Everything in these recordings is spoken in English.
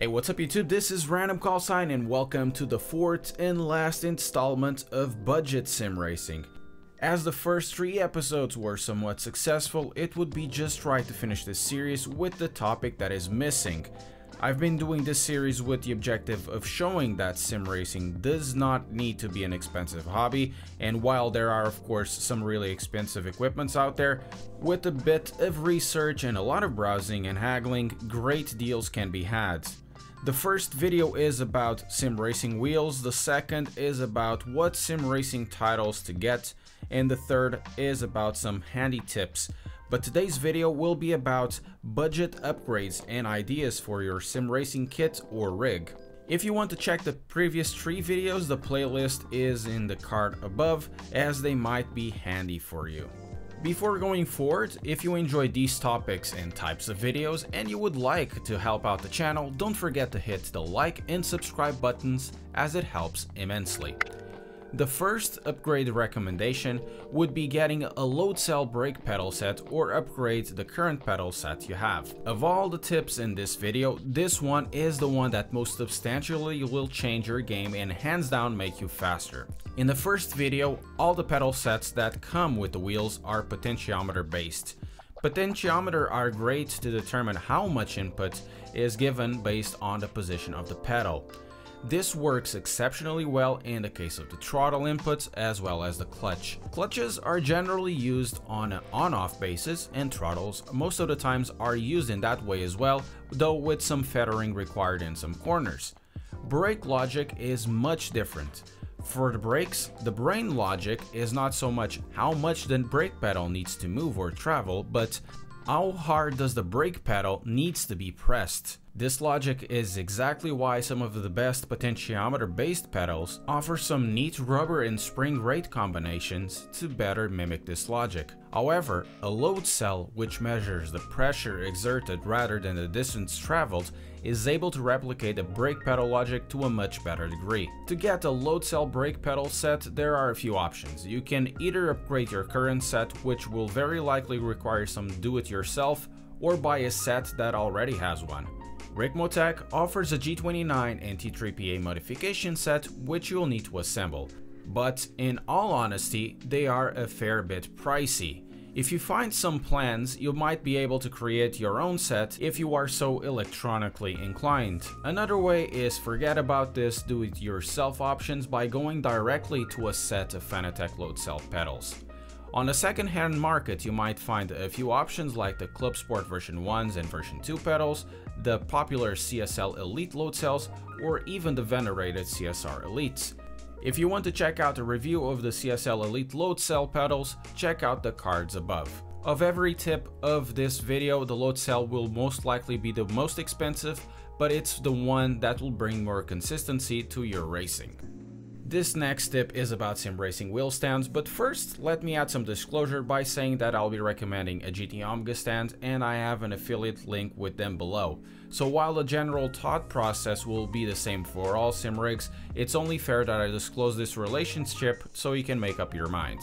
Hey, what's up YouTube? This is Random Call Sign and welcome to the fourth and last installment of Budget Sim Racing. As the first three episodes were somewhat successful, it would be just right to finish this series with the topic that is missing. I've been doing this series with the objective of showing that sim racing does not need to be an expensive hobby, and while there are of course some really expensive equipments out there, with a bit of research and a lot of browsing and haggling, great deals can be had. The first video is about sim racing wheels, the second is about what sim racing titles to get, and the third is about some handy tips. But today's video will be about budget upgrades and ideas for your sim racing kit or rig. If you want to check the previous three videos, the playlist is in the card above as they might be handy for you. Before going forward, if you enjoy these topics and types of videos and you would like to help out the channel, don't forget to hit the like and subscribe buttons as it helps immensely. The first upgrade recommendation would be getting a load cell brake pedal set or upgrade the current pedal set you have. Of all the tips in this video, this one is the one that most substantially will change your game and hands down make you faster. In the first video, all the pedal sets that come with the wheels are potentiometer based. Potentiometer are great to determine how much input is given based on the position of the pedal. This works exceptionally well in the case of the throttle inputs as well as the clutch. Clutches are generally used on an on-off basis and throttles most of the times are used in that way as well, though with some feathering required in some corners. Brake logic is much different. For the brakes, the brain logic is not so much how much the brake pedal needs to move or travel, but how hard does the brake pedal needs to be pressed. This logic is exactly why some of the best potentiometer based pedals offer some neat rubber and spring rate combinations to better mimic this logic. However, a load cell which measures the pressure exerted rather than the distance traveled is able to replicate the brake pedal logic to a much better degree. To get a load cell brake pedal set, there are a few options. You can either upgrade your current set, which will very likely require some do-it-yourself, or buy a set that already has one. Ricmotech offers a G29 and T3PA modification set which you'll need to assemble, but in all honesty, they are a fair bit pricey. If you find some plans, you might be able to create your own set if you are so electronically inclined. Another way is forget about this do-it-yourself options by going directly to a set of Fanatec load cell pedals. On the second-hand market, you might find a few options like the Club Sport version 1s and version 2 pedals, the popular CSL Elite load cells, or even the venerated CSR Elites. If you want to check out a review of the CSL Elite load cell pedals, check out the cards above. Of every tip of this video, the load cell will most likely be the most expensive, but it's the one that will bring more consistency to your racing. This next tip is about sim racing wheel stands, but first let me add some disclosure by saying that I'll be recommending a GT Omega stand and I have an affiliate link with them below. So while the general thought process will be the same for all sim rigs, it's only fair that I disclose this relationship so you can make up your mind.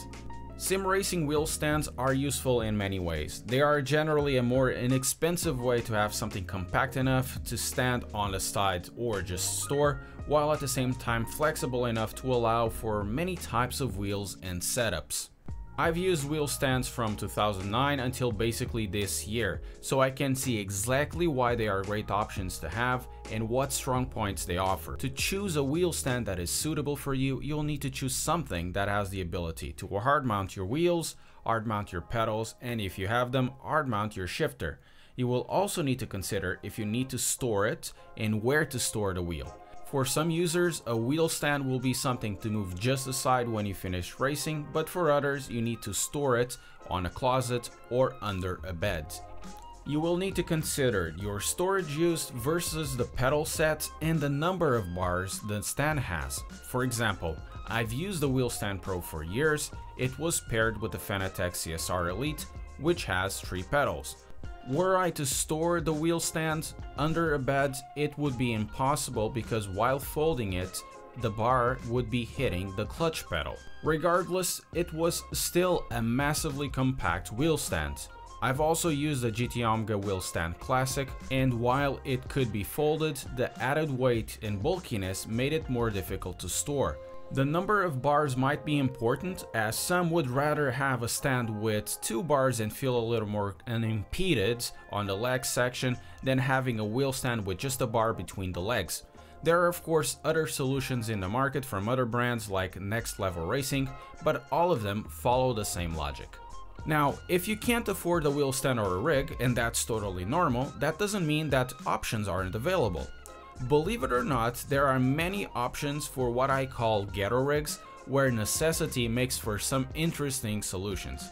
Sim racing wheel stands are useful in many ways. They are generally a more inexpensive way to have something compact enough to stand on the side or just store, while at the same time flexible enough to allow for many types of wheels and setups. I've used wheel stands from 2009 until basically this year, so I can see exactly why they are great options to have and what strong points they offer. To choose a wheel stand that is suitable for you, you'll need to choose something that has the ability to hard mount your wheels, hard mount your pedals, and if you have them, hard mount your shifter. You will also need to consider if you need to store it and where to store the wheel. For some users, a wheel stand will be something to move just aside when you finish racing, but for others, you need to store it on a closet or under a bed. You will need to consider your storage use versus the pedal set and the number of bars the stand has. For example, I've used the Wheel Stand Pro for years, it was paired with the Fanatec CSR Elite, which has 3 pedals. Were I to store the wheel stand under a bed, it would be impossible because while folding it, the bar would be hitting the clutch pedal. Regardless, it was still a massively compact wheel stand. I've also used the GT Omega Wheel Stand Classic, and while it could be folded, the added weight and bulkiness made it more difficult to store. The number of bars might be important, as some would rather have a stand with two bars and feel a little more unimpeded on the leg section than having a wheel stand with just a bar between the legs. There are of course other solutions in the market from other brands like Next Level Racing, but all of them follow the same logic. Now, if you can't afford a wheel stand or a rig, and that's totally normal, that doesn't mean that options aren't available. Believe it or not, there are many options for what I call ghetto rigs, where necessity makes for some interesting solutions.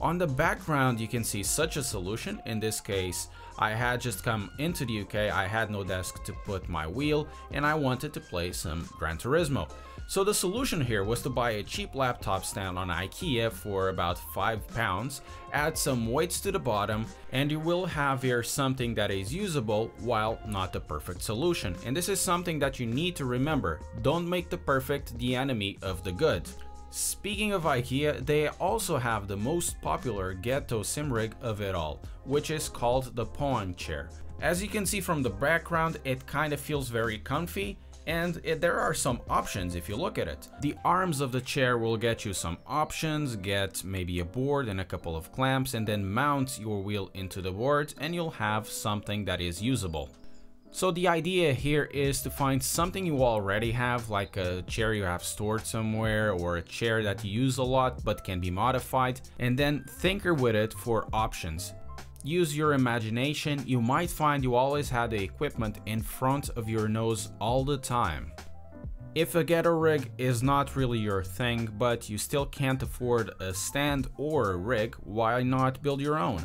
On the background you can see such a solution, in this case I had just come into the UK, I had no desk to put my wheel and I wanted to play some Gran Turismo. So the solution here was to buy a cheap laptop stand on IKEA for about 5 pounds, add some weights to the bottom, and you will have here something that is usable while not the perfect solution. And this is something that you need to remember, don't make the perfect the enemy of the good. Speaking of IKEA, they also have the most popular ghetto sim rig of it all, which is called the Poäng chair. As you can see from the background, it kind of feels very comfy and it, there are some options if you look at it. The arms of the chair will get you some options, get maybe a board and a couple of clamps and then mount your wheel into the board and you'll have something that is usable. So the idea here is to find something you already have, like a chair you have stored somewhere or a chair that you use a lot but can be modified, and then tinker with it for options use your imagination, you might find you always had the equipment in front of your nose all the time. If a ghetto rig is not really your thing, but you still can't afford a stand or a rig, why not build your own?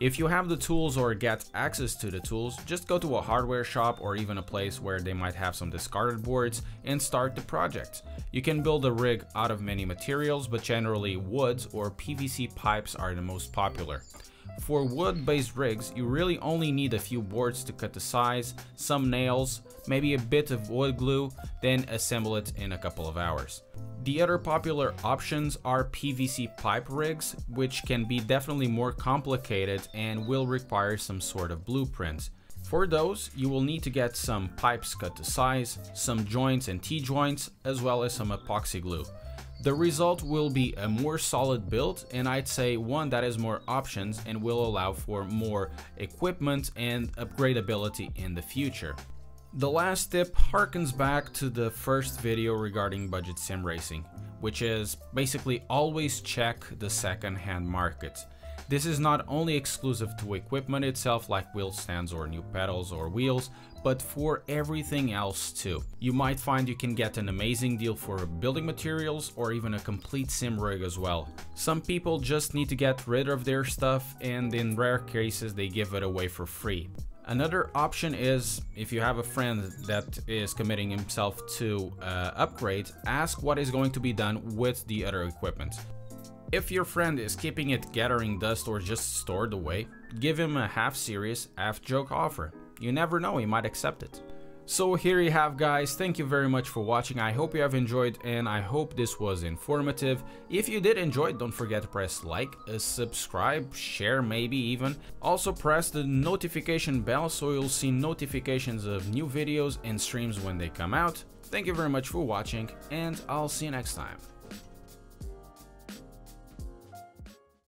If you have the tools or get access to the tools, just go to a hardware shop or even a place where they might have some discarded boards and start the project. You can build a rig out of many materials, but generally woods or PVC pipes are the most popular. For wood-based rigs, you really only need a few boards to cut the size, some nails, maybe a bit of wood glue, then assemble it in a couple of hours. The other popular options are PVC pipe rigs, which can be definitely more complicated and will require some sort of blueprint. For those, you will need to get some pipes cut to size, some joints and T-joints, as well as some epoxy glue. The result will be a more solid build and I'd say one that has more options and will allow for more equipment and upgradability in the future. The last tip harkens back to the first video regarding budget sim racing, which is basically always check the second-hand market. This is not only exclusive to equipment itself like wheel stands or new pedals or wheels, but for everything else too. You might find you can get an amazing deal for building materials or even a complete sim rig as well. Some people just need to get rid of their stuff and in rare cases they give it away for free. Another option is, if you have a friend that is committing himself to uh, upgrade, ask what is going to be done with the other equipment. If your friend is keeping it gathering dust or just stored away, give him a half serious, half joke offer. You never know, he might accept it. So here you have guys, thank you very much for watching, I hope you have enjoyed and I hope this was informative. If you did enjoy don't forget to press like, uh, subscribe, share maybe even. Also press the notification bell so you'll see notifications of new videos and streams when they come out. Thank you very much for watching and I'll see you next time.